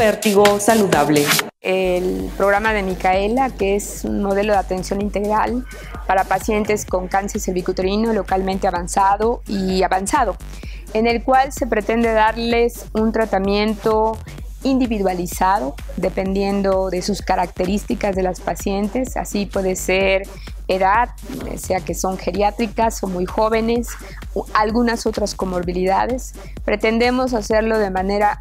Vértigo Saludable. El programa de Micaela, que es un modelo de atención integral para pacientes con cáncer cervicuterino localmente avanzado y avanzado, en el cual se pretende darles un tratamiento individualizado dependiendo de sus características de las pacientes. Así puede ser edad, sea que son geriátricas o muy jóvenes, o algunas otras comorbilidades. Pretendemos hacerlo de manera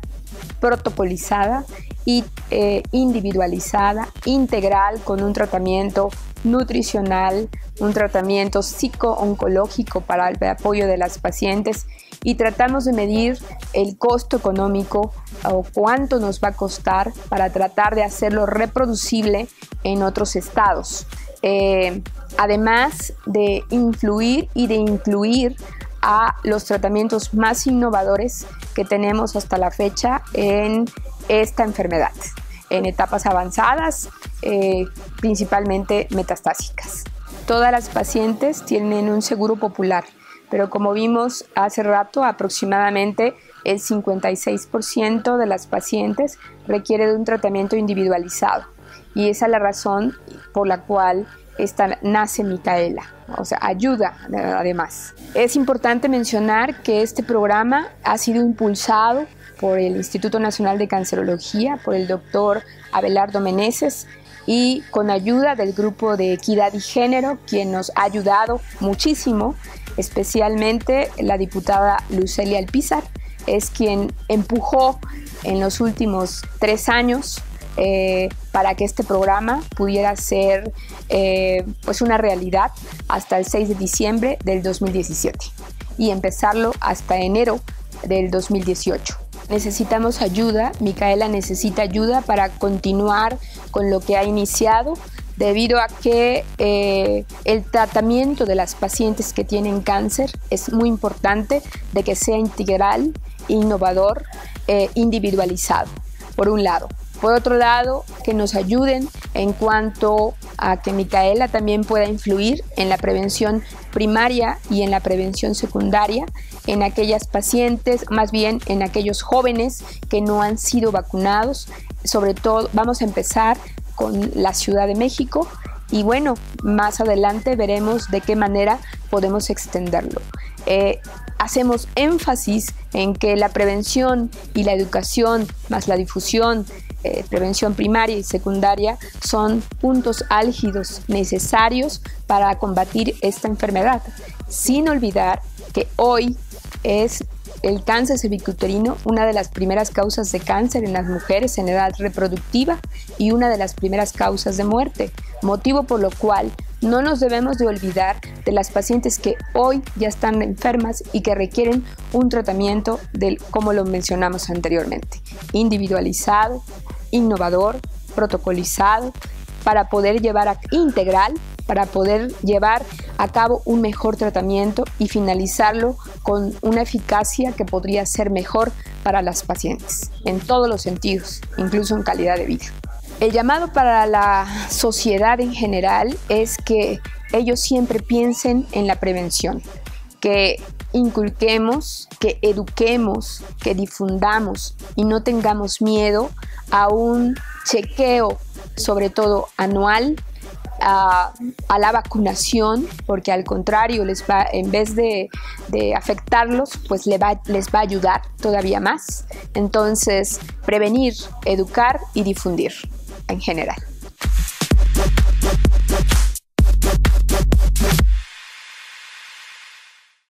protocolizada y eh, individualizada, integral, con un tratamiento nutricional, un tratamiento psico-oncológico para el apoyo de las pacientes y tratamos de medir el costo económico o cuánto nos va a costar para tratar de hacerlo reproducible en otros estados. Eh, además de influir y de incluir a los tratamientos más innovadores que tenemos hasta la fecha en esta enfermedad, en etapas avanzadas, eh, principalmente metastásicas. Todas las pacientes tienen un seguro popular, pero como vimos hace rato, aproximadamente el 56% de las pacientes requiere de un tratamiento individualizado. Y esa es la razón por la cual esta, nace Micaela, o sea, ayuda además. Es importante mencionar que este programa ha sido impulsado por el Instituto Nacional de Cancerología, por el doctor Abelardo Meneses y con ayuda del grupo de Equidad y Género, quien nos ha ayudado muchísimo, especialmente la diputada Lucelia Alpizar, es quien empujó en los últimos tres años eh, para que este programa pudiera ser eh, pues una realidad hasta el 6 de diciembre del 2017 y empezarlo hasta enero del 2018. Necesitamos ayuda, Micaela necesita ayuda para continuar con lo que ha iniciado debido a que eh, el tratamiento de las pacientes que tienen cáncer es muy importante de que sea integral, innovador, individualizado, por un lado. Por otro lado, que nos ayuden en cuanto a que Micaela también pueda influir en la prevención primaria y en la prevención secundaria en aquellas pacientes, más bien en aquellos jóvenes que no han sido vacunados. Sobre todo, vamos a empezar con la Ciudad de México y bueno, más adelante veremos de qué manera podemos extenderlo. Eh, hacemos énfasis en que la prevención y la educación, más la difusión, eh, prevención primaria y secundaria, son puntos álgidos necesarios para combatir esta enfermedad, sin olvidar que hoy es el cáncer cervicuterino, una de las primeras causas de cáncer en las mujeres en edad reproductiva y una de las primeras causas de muerte, motivo por lo cual no nos debemos de olvidar de las pacientes que hoy ya están enfermas y que requieren un tratamiento del, como lo mencionamos anteriormente, individualizado, innovador, protocolizado, para poder llevar a, integral, para poder llevar a cabo un mejor tratamiento y finalizarlo con una eficacia que podría ser mejor para las pacientes, en todos los sentidos, incluso en calidad de vida. El llamado para la sociedad en general es que ellos siempre piensen en la prevención, que inculquemos, que eduquemos, que difundamos y no tengamos miedo a un chequeo, sobre todo anual, a, la vacunación, porque al contrario, les va, en vez de, afectarlos, pues les va, les va a ayudar todavía más. Entonces, prevenir, educar y difundir en general.